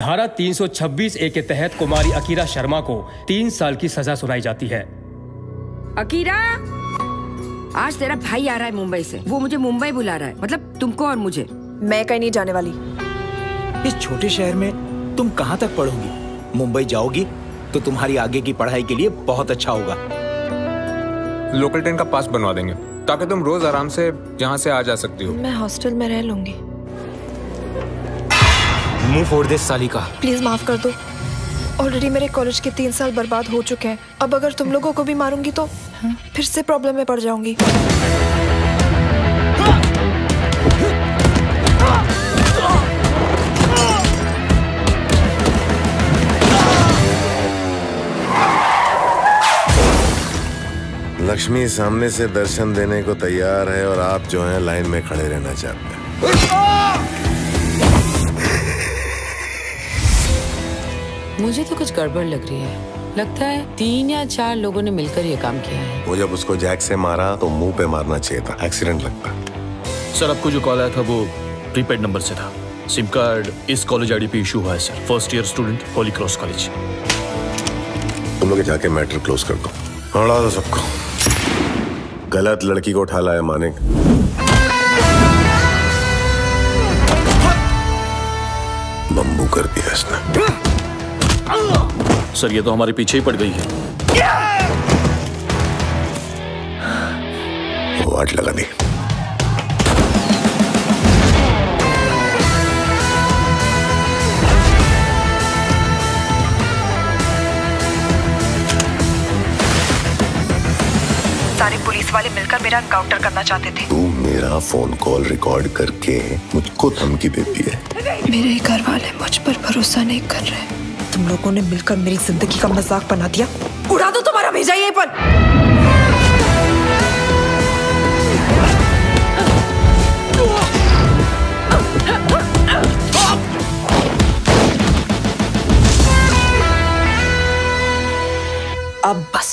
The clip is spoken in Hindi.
धारा 326 ए के तहत कुमारी अकीरा शर्मा को तीन साल की सजा सुनाई जाती है। अकीरा आज तेरा भाई आ रहा है मुंबई से। वो मुझे मुंबई बुला रहा है। मतलब तुमको और मुझे। मैं कहीं नहीं जाने वाली। इस छोटे शहर में तुम कहाँ तक पढ़ोगी? मुंबई जाओगी तो तुम्हारी आगे की पढ़ाई के लिए बहुत अच्छा होगा। लोकल ट्रेन का पास बनवा देंगे ताकि तुम रोज आराम से यहाँ से आ जा सकती हो। मैं हॉस्टल में रह लूँगी। मुँह फोड़ दे साली का। प्लीज़ माफ़ कर दो। ऑलरेडी मेरे कॉलेज के तीन साल बर्बाद हो चुके हैं। अब अगर तुम लोगों को भी मारूँगी तो फिर से प्रॉब्लम में पड़ जाऊँगी। लक्ष्मी सामने से दर्शन देने को तैयार है और आप जो हैं लाइन में खड़े रहना चाहते हैं। मुझे तो कुछ गड़बड़ लग रही है। लगता है तीन या चार लोगों ने मिलकर ये काम किया है। वो जब उसको जैक से मारा तो मुँह पे मारना चाहिए था। एक्सीडेंट लगता। सर आपको जो कॉल आया था वो प्रीपेड नंबर से था। सिम कार्ड इस कॉलेज आईडी पे इशू हुआ है sir. First year student Holy Cross college तुम लोग जाके मैटर क्लोज कर दो। हड़ा दो सबको। गलत लड़की को उठा लाया मानिक बम्बू कर दिया इसने। सर ये तो हमारे पीछे ही पड़ गई है। वाट लगा दी। सारे पुलिस वाले मिलकर मेरा एनकाउंटर करना चाहते थे। तू मेरा फ़ोन कॉल रिकॉर्ड करके मुझको धमकी देती है। मेरे घर वाले मुझ पर भरोसा नहीं कर रहे। तुम लोगों ने मिलकर मेरी ज़िंदगी का मज़ाक बना दिया। उड़ा दो तुम्हारा भेजा ये पर। अब बस।